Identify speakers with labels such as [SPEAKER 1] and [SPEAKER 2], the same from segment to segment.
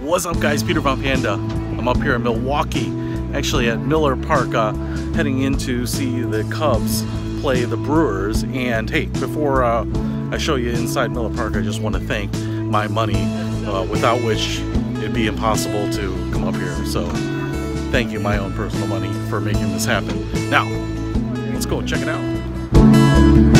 [SPEAKER 1] What's up guys, Peter Von Panda. I'm up here in Milwaukee, actually at Miller Park, uh, heading in to see the Cubs play the Brewers. And hey, before uh, I show you inside Miller Park, I just want to thank my money, uh, without which it'd be impossible to come up here. So thank you, my own personal money, for making this happen. Now, let's go check it out.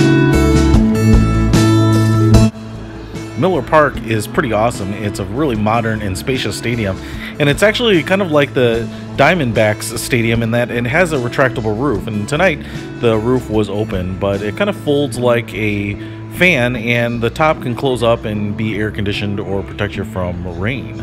[SPEAKER 1] Miller Park is pretty awesome. It's a really modern and spacious stadium, and it's actually kind of like the Diamondbacks stadium in that it has a retractable roof. And tonight the roof was open, but it kind of folds like a fan, and the top can close up and be air conditioned or protect you from rain.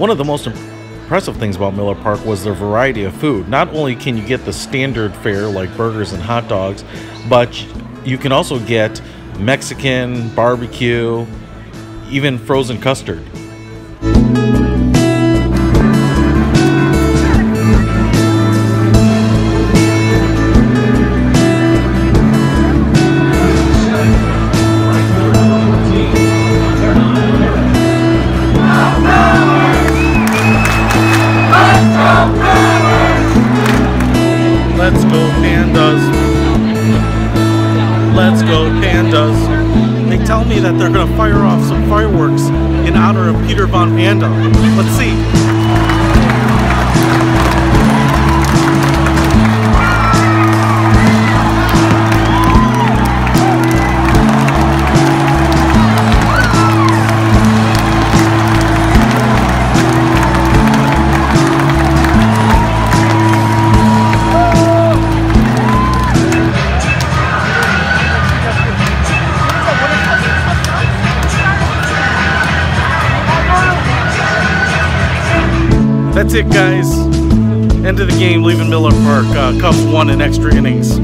[SPEAKER 1] One of the most impressive things about Miller Park was their variety of food. Not only can you get the standard fare like burgers and hot dogs, but you can also get Mexican, barbecue, even frozen custard. Let's go pandas. They tell me that they're gonna fire off some fireworks in honor of Peter Von Panda. Let's see. That's it, guys. End of the game, leaving Miller Park. Uh, Cubs won in extra innings.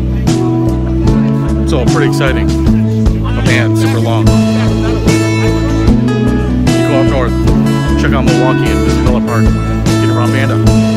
[SPEAKER 1] It's all pretty exciting. Oh man, super long. You go up north, check out Milwaukee and visit Miller Park. Get around Panda.